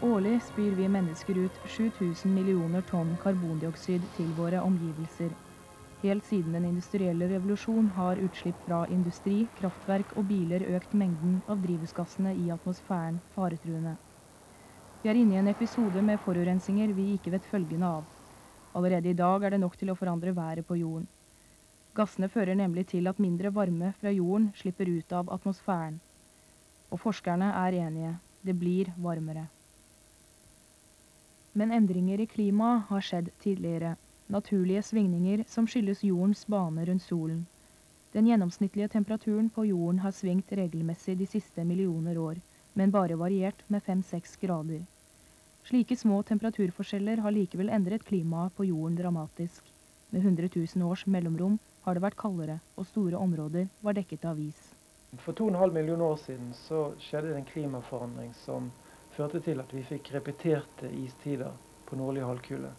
Årlig spyr vi mennesker ut 7000 millioner tonn karbondioksid til våre omgivelser. Helt siden den industrielle revolusjon har utslipp fra industri, kraftverk og biler økt mengden av drivhusgassene i atmosfæren faretruende. Vi er inne i en episode med forurensinger vi ikke vet følgene av. Allerede i dag er det nok til å forandre været på jorden. Gassene fører nemlig til at mindre varme fra jorden slipper ut av atmosfæren. Og forskerne er enige. Det blir varmere. Men endringer i klimaet har skjedd tidligere. Naturlige svingninger som skyldes jordens bane rundt solen. Den gjennomsnittlige temperaturen på jorden har svingt regelmessig de siste millioner år, men bare variert med 5-6 grader. Slike små temperaturforskjeller har likevel endret klimaet på jorden dramatisk. Med 100 000 års mellomrom har det vært kaldere, og store områder var dekket av is. For 2,5 millioner år siden så skjedde det en klimaforandring som førte til at vi fikk repeterte istider på nordlig halvkule.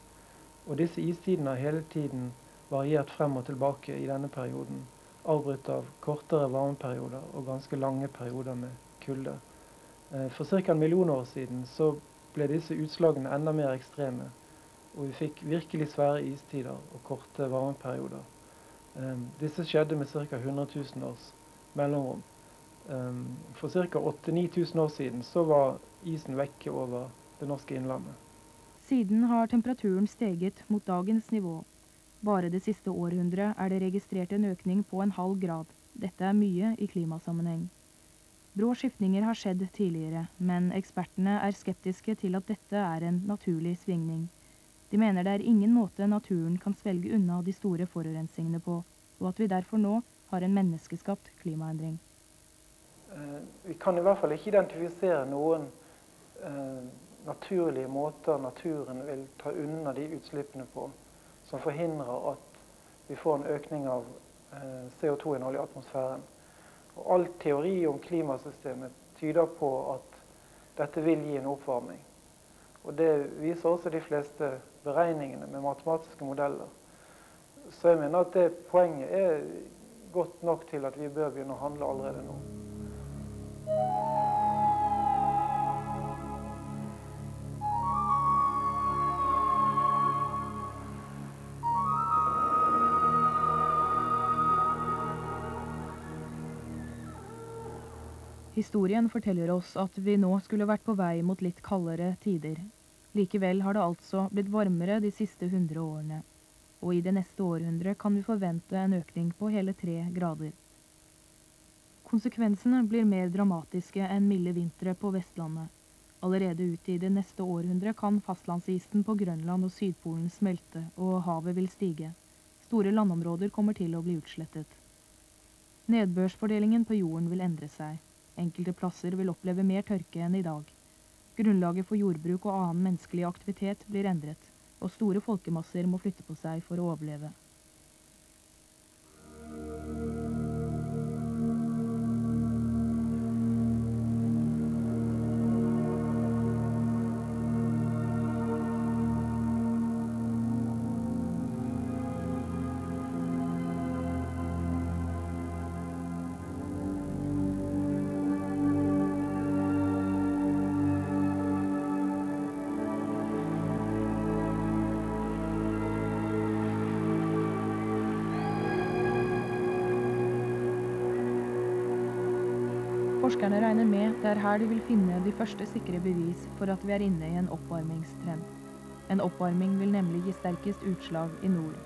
Og disse istidene har hele tiden variert frem og tilbake i denne perioden. Avbrutt av kortere varmeperioder og ganske lange perioder med kulde. Eh, for ca. en million år siden så ble disse utslagene enda mer ekstreme. Og vi fikk virkelig svære istider og korte varmeperioder. Eh, disse skjedde med ca. 100 000 års mellomrom. Eh, for ca. 8000-9000 år siden så var isen vekke over det norske innlandet. Siden har temperaturen steget mot dagens nivå. Bare det siste århundret er det registrert en økning på en halv grad. Dette er mye i klimasammenheng. Brå skiftninger har skjedd tidligere, men ekspertene er skeptiske til at dette er en naturlig svingning. De mener det er ingen måte naturen kan svelge unna de store forurensningene på, og at vi derfor nå har en menneskeskapt klimaendring. Eh, vi kan i hvert fall ikke identifisere noen eh, naturlige måter naturen vil ta unna de utslippene på, som forhindrer at vi får en økning av eh, CO2-innhold i atmosfæren. Og all teori om klimasystemet tyder på at dette vil gi en oppvarming. Og det viser også de fleste beregningene med matematiske modeller. Så jeg mener at det poenget er godt nok til at vi bør begynne å handle allerede nå. Historien forteller oss at vi nå skulle vært på vei mot litt kaldere tider. Likevel har det altså blitt varmere de siste hundre årene. Og i det neste århundret kan vi forvente en økning på hele tre grader. Konsekvensene blir mer dramatiske enn milde vintre på Vestlandet. Allerede ute i det neste århundret kan fastlandsisen på Grønland og Sydpolen smelte, og havet vil stige. Store landområder kommer til å bli utslettet. Nedbørsfordelingen på jorden vil endre seg. Enkelte plasser vil oppleve mer tørke enn i dag. Grunnlaget for jordbruk og annen menneskelig aktivitet blir endret, og store folkemasser må flytte på seg for å overleve. Forskerne regner med det er her de vil finne de første sikre bevis for at vi er inne i en oppvarmingstrend. En oppvarming vil nemlig gi sterkest utslag i nord.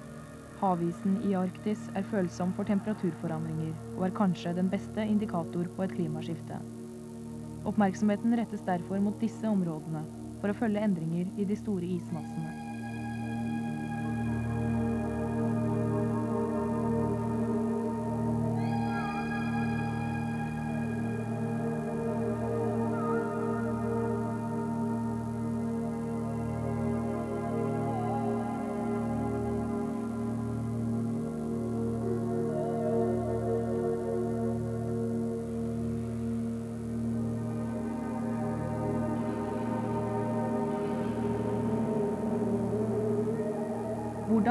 Havisen i Arktis er følsom for temperaturforandringer, og er kanskje den beste indikator på et klimaskifte. Oppmerksomheten rettes derfor mot disse områdene, for å følge endringer i de store ismassene.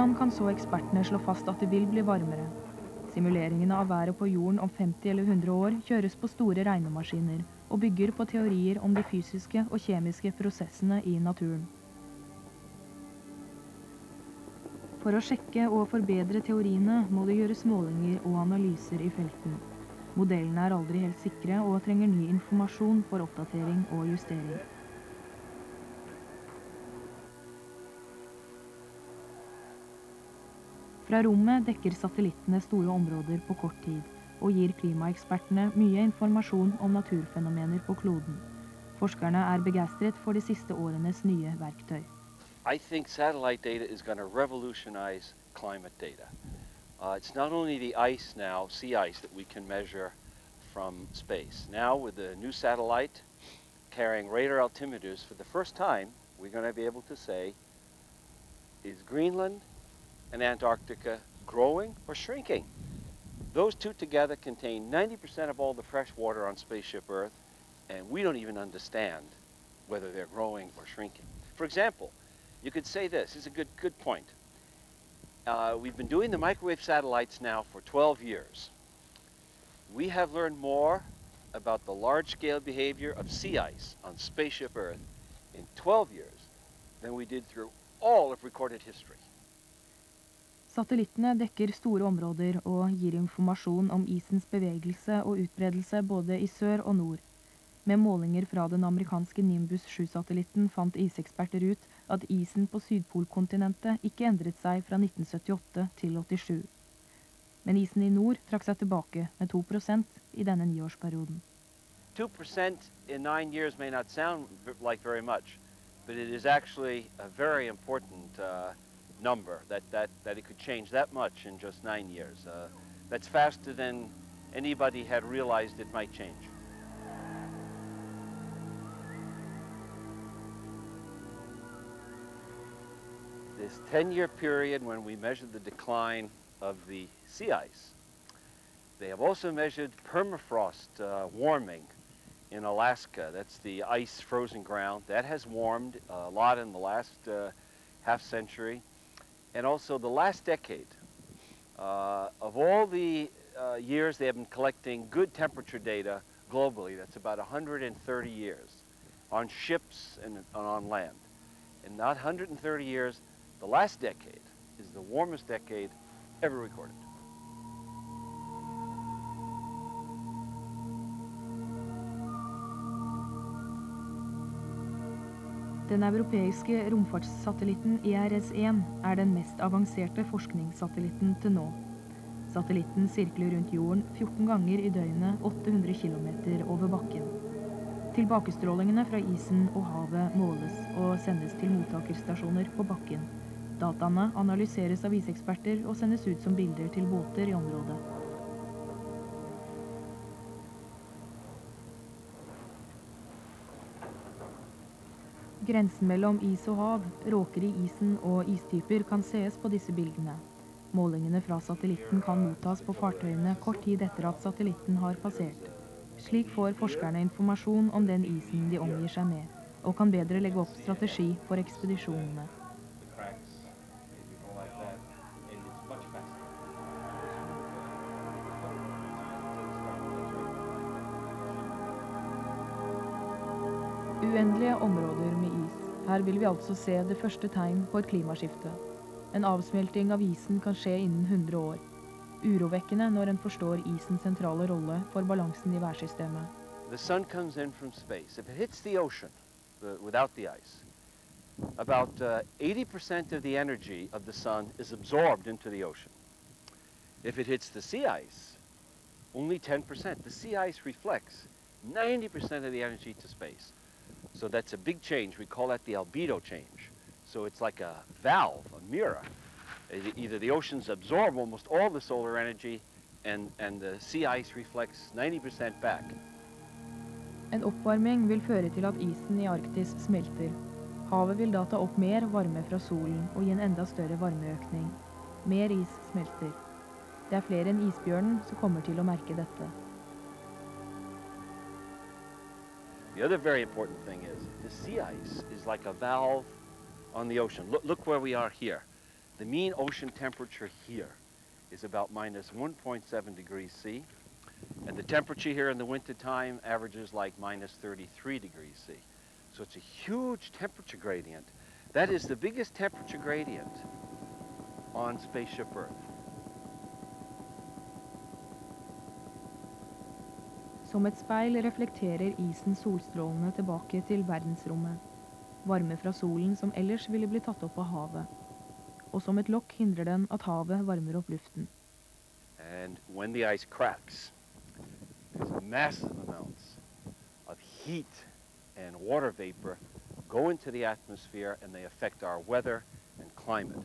Hvordan kan så ekspertene slå fast at det vil bli varmere? Simuleringene av været på jorden om 50 eller 100 år kjøres på store regnemaskiner og bygger på teorier om de fysiske og kjemiske prosessene i naturen. For å sjekke og forbedre teoriene må det gjøres målinger og analyser i felten. Modellene er aldri helt sikre og trenger ny informasjon for oppdatering og justering. Fra rommet dekker satellittene store områder på kort tid, og gir klimaekspertene mye informasjon om naturfenomener på kloden. Forskerne er begeistret for de siste årenes nye verktøy. I think satellite data is going to revolutionize climate data. Uh, it's not only the ice now, sea ice, that we can measure from space. Now, with the new satellite carrying radar altimeters, for the first time, we're going to be able to say, is Greenland and Antarctica growing or shrinking? Those two together contain 90% of all the fresh water on spaceship Earth, and we don't even understand whether they're growing or shrinking. For example, you could say this, this is a good, good point. Uh, we've been doing the microwave satellites now for 12 years. We have learned more about the large-scale behavior of sea ice on spaceship Earth in 12 years than we did through all of recorded history. Satellittene dekker store områder og gir informasjon om isens bevegelse og utbredelse både i sør og nord. Med målinger fra den amerikanske Nimbus 7-satellitten fant iseksperter ut at isen på Sydpolkontinentet ikke endret seg fra 1978 til 87. Men isen i nord trakk seg tilbake med 2 i denne niårsperioden. 2% in nine years may not sound like very much, but it is actually a very important uh, number, that, that, that it could change that much in just nine years. Uh, that's faster than anybody had realized it might change. This 10-year period when we measured the decline of the sea ice, they have also measured permafrost uh, warming in Alaska. That's the ice frozen ground. That has warmed a lot in the last uh, half century and also the last decade. Uh, of all the uh, years they have been collecting good temperature data globally, that's about 130 years, on ships and, and on land. In that 130 years, the last decade is the warmest decade ever recorded. Den europeiske romfartssatellitten ERS-1 er den mest avanserte forskningssatellitten til nå. Satellitten sirkler rundt jorden 14 ganger i døgnet 800 km over bakken. Tilbakestrålingene fra isen og havet måles og sendes til mottakerstasjoner på bakken. Dataene analyseres av iseksperter og sendes ut som bilder til båter i området. Grensen mellom is og hav, råker i isen og istyper kan sees på disse bildene. Målingene fra satellitten kan mottas på fartøyene kort tid etter at satellitten har passert. Slik får forskerne informasjon om den isen de omgir seg med, og kan bedre legge opp strategi for ekspedisjonene. Uendelige områder. Her vil vi altså se det første tegn på et klimaskifte. En avsmelting av isen kan skje innen 100 år. Urovekkende når en forstår isens sentrale rolle for balansen i værsystemet. The sun comes in from space. If it hits the ocean the, without the ice, about uh, 80% of the energy of the sun is absorbed into the ocean. If it hits the sea ice, only 10%. The sea ice reflects 90% of the energy to space. So that's a big change. We call that the albedo change. So it's like a valve, a mirror. Either the oceans absorb almost all the solar energy and, and the sea ice reflects 90% back. En oppvarming vil føre til at isen i Arktis smelter. Havet vil da ta opp mer varme fra solen og gi en enda større varmeøkning. Mer is smelter. Det er flere enn isbjørnen som kommer til å merke dette. The other very important thing is the sea ice is like a valve on the ocean. Look, look where we are here. The mean ocean temperature here is about minus 1.7 degrees C. And the temperature here in the wintertime averages like minus 33 degrees C. So it's a huge temperature gradient. That is the biggest temperature gradient on spaceship Earth. Som et speil reflekterer isen solstrålene tilbake til verdensrommet. Varme fra solen som ellers ville bli tatt opp av havet. Og som et lokk hindrer den at havet varmer opp luften. And when ice cracks, there's massive amounts of heat and water vapor go into the atmosphere and they affect our weather and climate.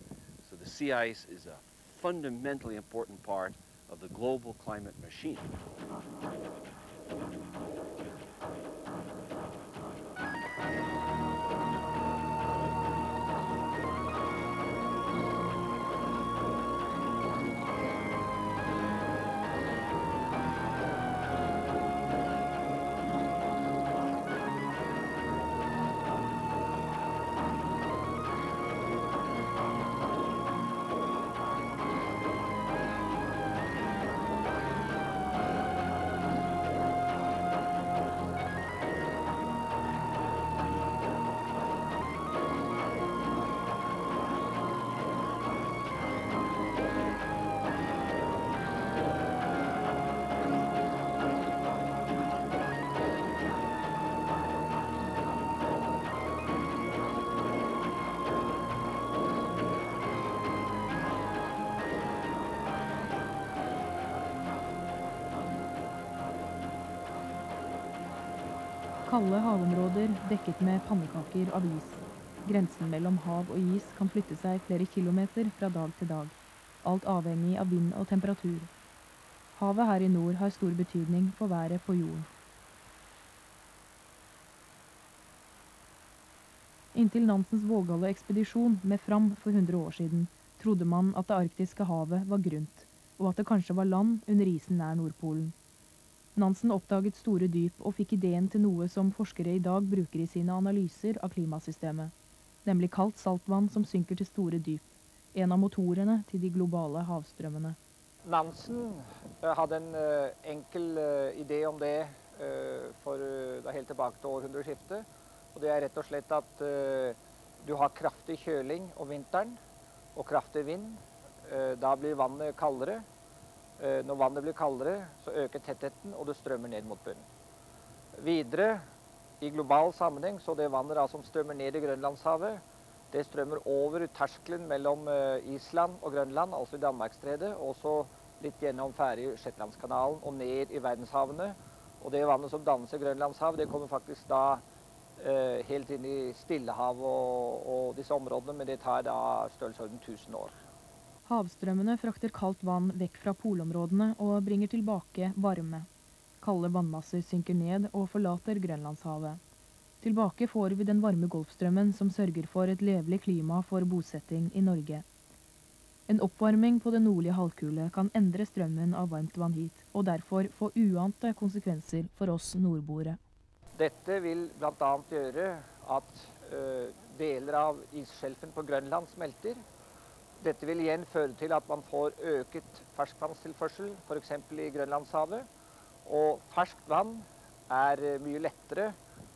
So the sea ice is a fundamentally important part of the global climate machine. Kalde havområder dekket med pannekaker av is. Grensen mellom hav og is kan flytte seg flere kilometer fra dag til dag. Alt avhengig av vind og temperatur. Havet her i nord har stor betydning for været på jorden. Inntil Nansens vågale ekspedisjon med Fram for 100 år siden, trodde man at det arktiske havet var grunt, og at det kanskje var land under isen nær Nordpolen. Nansen oppdaget store dyp og fikk ideen til noe som forskere i dag bruker i sine analyser av klimasystemet, nemlig kaldt saltvann som synker til store dyp, en av motorene til de globale havstrømmene. Nansen eh, hadde en eh, enkel eh, idé om det for da helt tilbake til århundreskiftet. Og det er rett og slett at du har kraftig kjøling om vinteren og kraftig vind. da blir vannet kaldere. Når vannet blir kaldere, så øker tettheten, og det strømmer ned mot bunnen. Videre, i global sammenheng, så det vannet da, som strømmer ned i Grønlandshavet, det strømmer over terskelen mellom Island og Grønland, altså i Danmarkstredet, og så litt gjennom Færøy-Shetlandskanalen og ned i verdenshavene. Og det vannet som dannes i Grønlandshavet, det kommer faktisk da eh, helt inn i Stillehavet og, og, disse områdene, men det tar da størrelsesorden 1000 år. Havstrømmene frakter kaldt vann vekk fra polområdene og bringer tilbake varme. Kalde vannmasser synker ned og forlater Grønlandshavet. Tilbake får vi den varme Golfstrømmen som sørger for et levelig klima for bosetting i Norge. En oppvarming på den nordlige halvkule kan endre strømmen av varmt vann hit, og derfor få uante konsekvenser for oss nordboere. Dette vil bl.a. gjøre at deler av isskjelfen på Grønland smelter. Dette vil igjen føre til at man får øket ferskvannstilførsel, f.eks. i Grønlandshavet. Og ferskt vann er mye lettere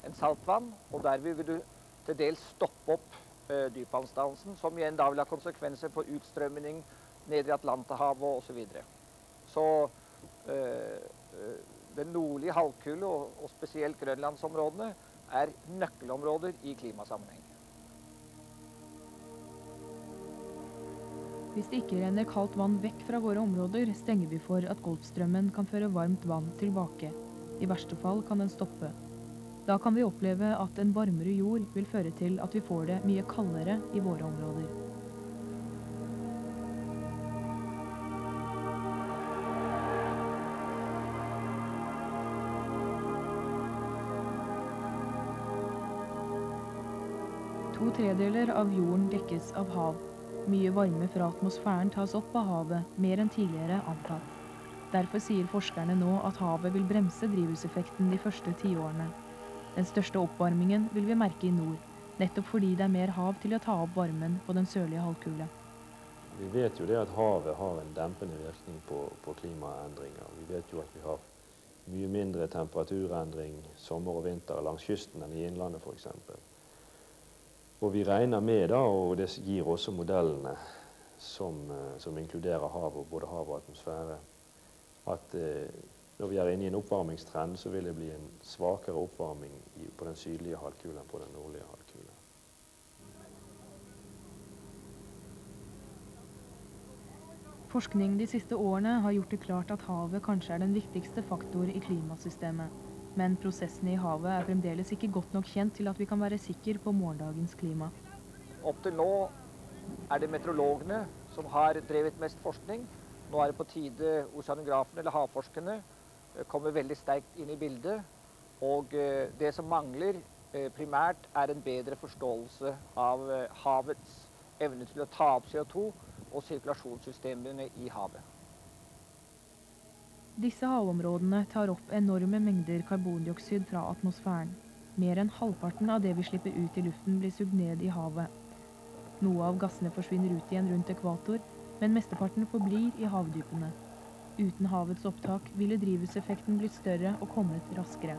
enn saltvann, og derved vil du til dels stoppe opp eh, dypvannsdannelsen, som igjen da vil ha konsekvenser for utstrømning ned i Atlanterhavet osv. Så, videre. så eh, den nordlige halvkule, og, og spesielt grønlandsområdene, er nøkkelområder i klimasammenheng. Hvis det ikke renner kaldt vann vekk fra våre områder, stenger vi for at Golfstrømmen kan føre varmt vann tilbake. I verste fall kan den stoppe. Da kan vi oppleve at en varmere jord vil føre til at vi får det mye kaldere i våre områder. To tredeler av jorden dekkes av hav. Mye varme fra atmosfæren tas opp av havet, mer enn tidligere antatt. Derfor sier forskerne nå at havet vil bremse drivhuseffekten de første tiårene. Den største oppvarmingen vil vi merke i nord, nettopp fordi det er mer hav til å ta opp varmen på den sørlige halvkule. vi vet jo det at havet har en dempende virkning på, på klimaendringer. Vi vet jo at vi har mye mindre temperaturendring sommer og vinter langs kysten enn i innlandet f.eks. Og vi regner med, da, og det gir også modellene som, eh, som inkluderer havet, både hav og atmosfære, at eh, når vi er inne i en oppvarmingstrend, så vil det bli en svakere oppvarming i, på den sydlige halvkulen enn på den nordlige halvkulen. Forskning de siste årene har gjort det klart at havet kanskje er den viktigste faktor i klimasystemet. Men prosessene i havet er fremdeles ikke godt nok kjent til at vi kan være sikre på morgendagens klima. Opp til nå er det meteorologene som har drevet mest forskning. Nå er det på tide oseanografene eller havforskerne eh, kommer veldig sterkt inn i bildet. Og eh, det som mangler eh, primært, er en bedre forståelse av havets evne til å ta opp CO2 og sirkulasjonssystemene i havet. Disse havområdene tar opp enorme mengder karbondioksid fra atmosfæren. Mer enn halvparten av det vi slipper ut i luften, blir sugd ned i havet. Noe av gassene forsvinner ut igjen rundt ekvator, men mesteparten forblir i havdypene. Uten havets opptak ville drivhuseffekten blitt større og kommet raskere.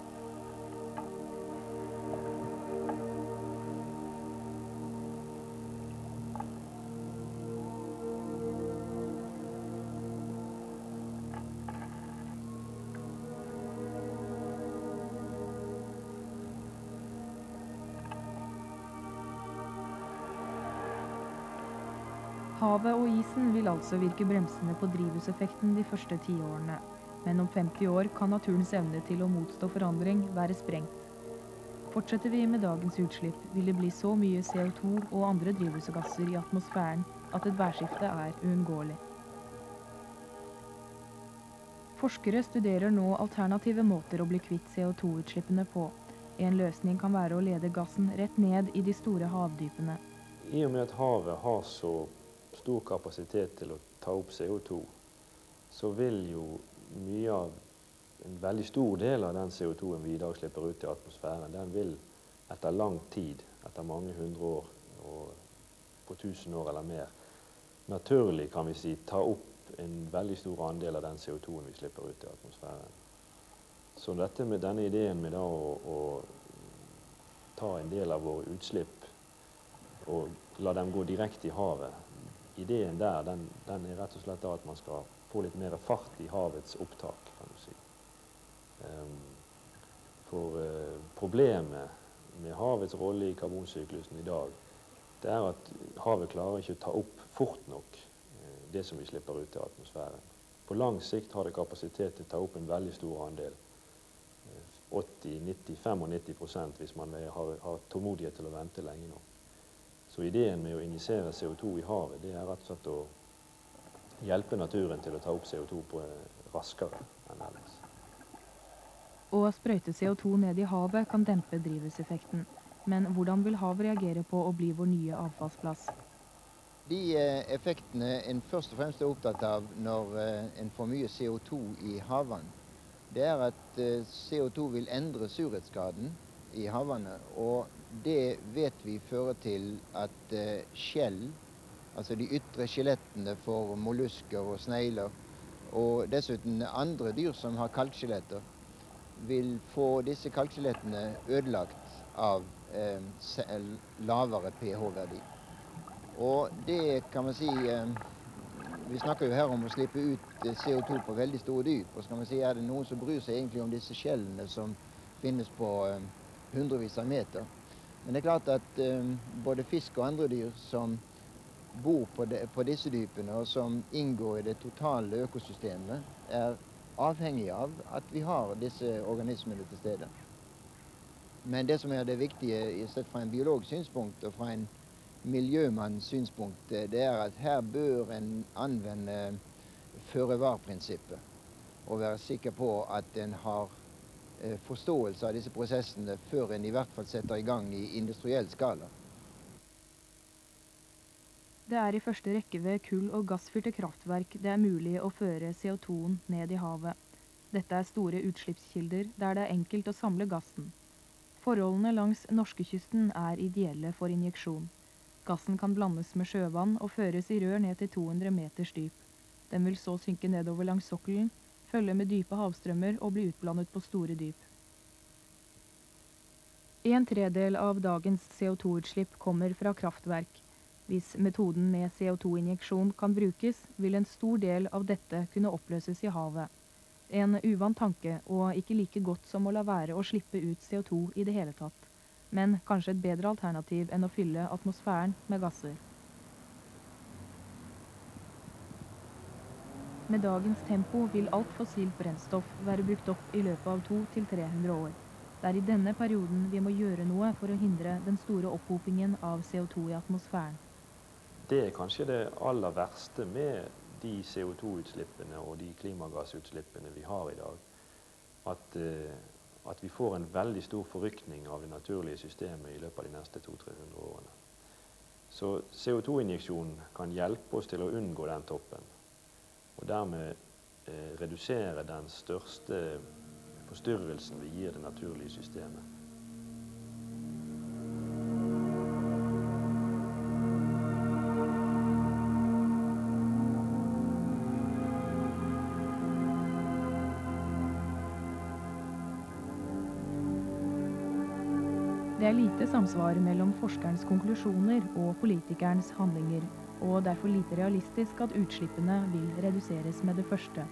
Havet og isen vil altså virke bremsende på drivhuseffekten de første tiårene. Men om 50 år kan naturens evne til å motstå forandring være sprengt. Fortsetter vi med dagens utslipp, vil det bli så mye CO2 og andre drivhusgasser i atmosfæren at et værskifte er uunngåelig. Forskere studerer nå alternative måter å bli kvitt CO2-utslippene på. En løsning kan være å lede gassen rett ned i de store havdypene. I og med at havet har så stor kapasitet til å ta opp CO2, så vil jo mye av en veldig stor del av den CO2-en vi i dag slipper ut i atmosfæren, den vil etter lang tid, etter mange hundre år og på tusen år eller mer, naturlig kan vi si, ta opp en veldig stor andel av den CO2-en vi slipper ut i atmosfæren. Så dette med denne ideen med å, å ta en del av våre utslipp og la dem gå direkte i havet, ideen der den, den, er rett og slett at man skal få litt mer fart i havets opptak, kan du si. Um, for uh, problemet med havets rolle i karbonsyklusen i dag, det er at havet klarer ikke å ta opp fort nok uh, det som vi slipper ut i atmosfæren. På lang sikt har det kapasitet til å ta opp en veldig stor andel. 80-90-95% hvis man har, har tålmodighet til å vente lenge nok. Så ideen med å injisere CO2 i havet, det er rett og slett å hjelpe naturen til å ta opp CO2 på raskere enn ellers. Å sprøyte CO2 ned i havet kan dempe drivhuseffekten. Men hvordan vil havet reagere på å bli vår nye avfallsplass? De eh, effektene en først og fremst er opptatt av når eh, en får mye CO2 i havvann, det er at eh, CO2 vil endre surhetsgraden i havvannet. Og det vet vi fører til at uh, skjell, altså de ytre skjelettene for mollusker og snegler, og dessuten andre dyr som har kalkskjeletter, vil få disse kalkskjelettene ødelagt av eh, lavere pH-verdi. Og det kan man si eh, Vi snakker jo her om å slippe ut CO2 på veldig store dyp. Og så man si, er det noen som bryr seg egentlig om disse skjellene som finnes på hundrevis av meter? Men det er klart at um, både fisk og andre dyr som bor på, de, på, disse dypene, og som inngår i det totale økosystemet, er avhengig av at vi har disse organismene til stede. Men det som er det viktige sett fra en biologisk synspunkt og fra en miljømanns synspunkt, det er at her bør en anvende føre-var-prinsippet. Og være sikker på at en har Eh, forståelse av disse prosessene før en i hvert fall setter i gang i industriell skala. Det er i første rekke ved kull- og gassfyrte kraftverk det er mulig å føre CO2-en ned i havet. Dette er store utslippskilder der det er enkelt å samle gassen. Forholdene langs norskekysten er ideelle for injeksjon. Gassen kan blandes med sjøvann og føres i rør ned til 200 meters dyp. Den vil så synke nedover langs sokkelen, følge med dype havstrømmer og bli utblandet på store dyp. En tredel av dagens CO2-utslipp kommer fra kraftverk. Hvis metoden med CO2-injeksjon kan brukes, vil en stor del av dette kunne oppløses i havet. En uvant tanke, og ikke like godt som å la være å slippe ut CO2 i det hele tatt. Men kanskje et bedre alternativ enn å fylle atmosfæren med gasser. Med dagens tempo vil alt fossilt brennstoff være brukt opp i løpet av 200-300 år. Det er i denne perioden vi må gjøre noe for å hindre den store opphopingen av CO2 i atmosfæren. Det er kanskje det aller verste med de CO2-utslippene og de klimagassutslippene vi har i dag. At, uh, at vi får en veldig stor forrykning av det naturlige systemet i løpet av de neste 200-300 årene. Så CO2-injeksjonen kan hjelpe oss til å unngå den toppen. Og dermed eh, redusere den største forstyrrelsen vi gir det naturlige systemet. Det er lite samsvar mellom forskerens konklusjoner og politikerens handlinger, og derfor lite realistisk at utslippene vil reduseres med det første.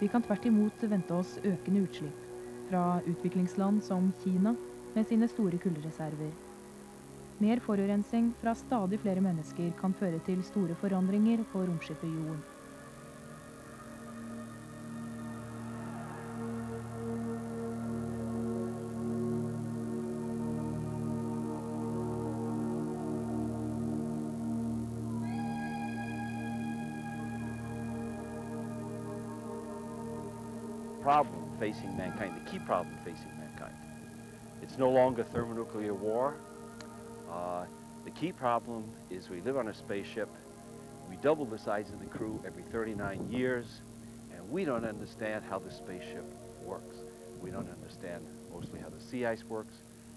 Vi kan tvert imot vente oss økende utslipp fra utviklingsland som Kina med sine store kullreserver. Mer forurensning fra stadig flere mennesker kan føre til store forandringer på romskipet Jorden. Problem facing mankind, the key problem facing mankind. It's no longer thermonuclear war. Uh, the key problem is we live on a spaceship, we double the size of the crew every 39 years, and we don't understand how the spaceship works. We don't understand mostly how the sea ice works,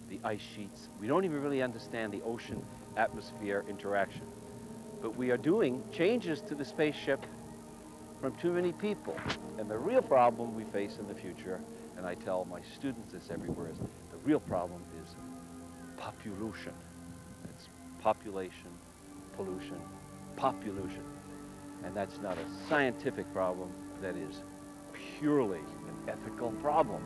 the ice sheets. We don't even really understand the ocean-atmosphere interaction. But we are doing changes to the spaceship from too many people. And the real problem we face in the future, and I tell my students this everywhere, is the real problem is population. It's population, pollution, population. And that's not a scientific problem, that is purely an ethical problem.